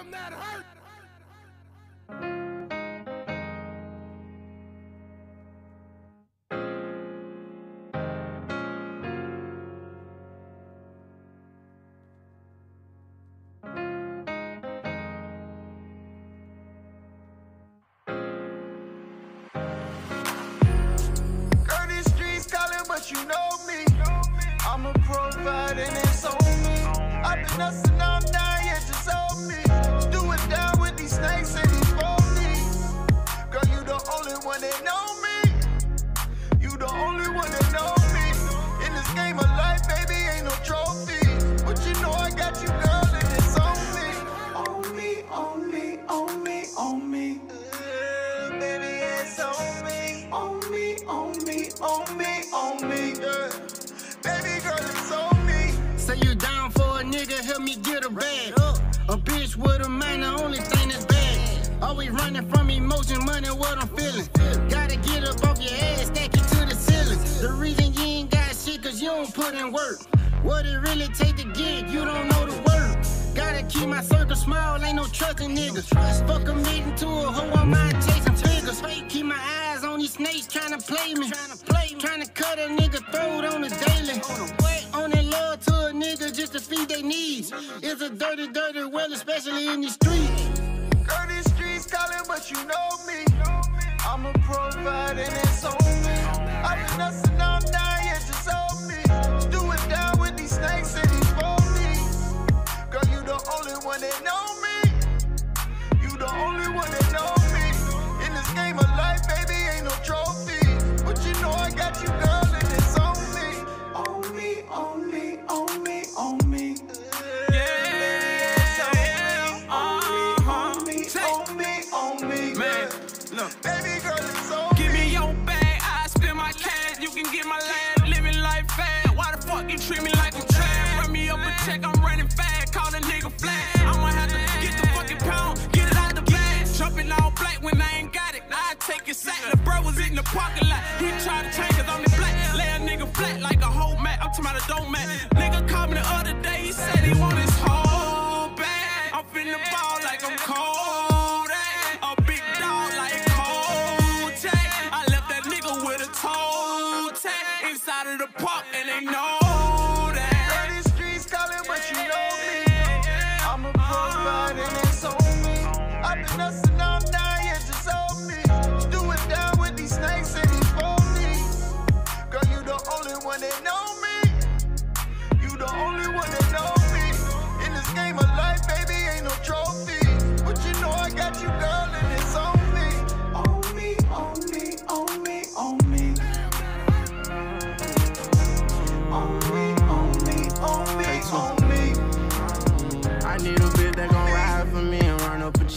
Damn, that hurt. But you know me. I'm a provide and it's on me. I've been hustling all night, yeah, just on me. Snakes and these phonies. Girl, you the only one that know me. You the only one that know me. In this game of life, baby, ain't no trophy. But you know I got you, girl, and it's on me. On me, on me, on me, on me. Uh, baby, it's on me. On me, on me, on me, A bitch with a man, the only thing that's bad. Always running from emotion, money, what I'm feeling. Gotta get up off your ass, stack it to the ceiling. The reason you ain't got shit, cause you don't put in work. What it really take to get, you don't know the work. Gotta keep my circle small, ain't no trusting niggas. Fuck a meeting to a hoe, I'm out chasing figures. Keep my eyes on these snakes me. Tryna play me. Tryna cut a nigga throat on the daily. On that love to a nigga just to feed their needs. It's a dirty, dirty and it's on me. I've been hustling all night, yeah, just on me. Do it down with these snakes and these phonies. Girl, you the only one that know when I ain't got it. I take it sack. The bro was in the parking lot. He tried to change cause I'm the black. Lay a nigga flat like a whole mat. I'm talking about a dope mat. Nigga called me the other day, he said he want his whole bag. I'm finna ball like I'm cold. A big dog like cold tag. I left that nigga with a toe tag inside of the park and they know Girl, that. One know me. You the only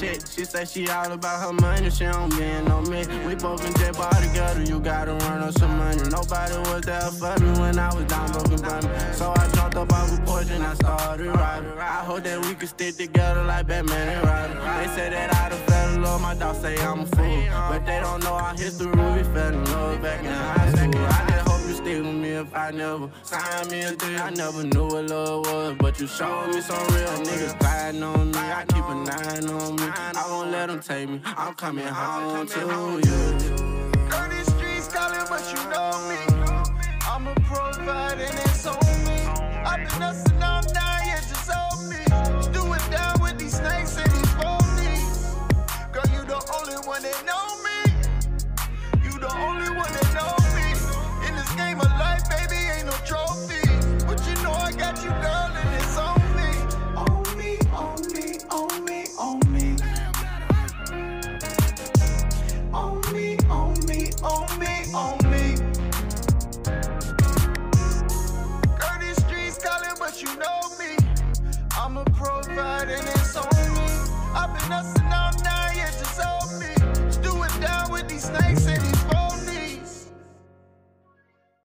She say she all about her money, she don't be in no me. We both in jet bar together, you gotta run up some money. Nobody was there for me when I was down broken by me. So I jumped up off a porch and I started riding. I hope that we can stick together like Batman and Robin. They say that I done fell in love, my dog say I'm a fool. But they don't know our history, we fell in love back in high school. If I never signed me a deal. I never knew what love was, but you showed me some real niggas gliding on me. I keep a nine on me. I won't let them take me. I'm coming home to you. These streets calling, but you know me. I'm a provide and it's on me. I've been hustling all night, yeah, just on me. Do it down with these snakes and these phonies. Girl, you the only one that know on me, these streets calling, but you know me. I'm a provide and it's on me. I've been hustling all night.